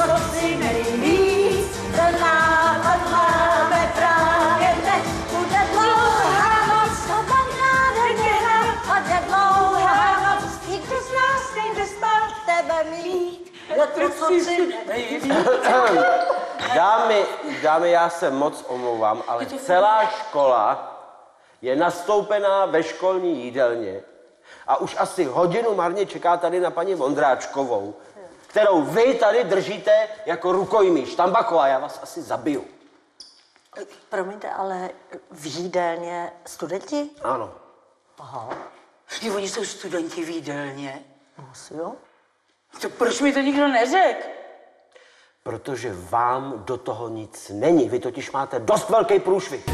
co si nejvíc. Ten nápad máme právě teď, bude dlouhá noc, to tam nádherně napadne dlouhá noc. Nikdo z nás nejde spát, tebe mít, je to, co si nejvíc. Dámy, dámy, já se moc omlouvám, ale celá škola je nastoupená ve školní jídelně a už asi hodinu marně čeká tady na paní Vondráčkovou, kterou vy tady držíte jako rukojmí. Štambaková, já vás asi zabiju. Promiňte, ale v jídelně studenti? Ano. Aha, Jo, oni jsou studenti v jídelně. no asi jo. To proč mi to nikdo neřekl? Protože vám do toho nic není. Vy totiž máte dost velký průšvih.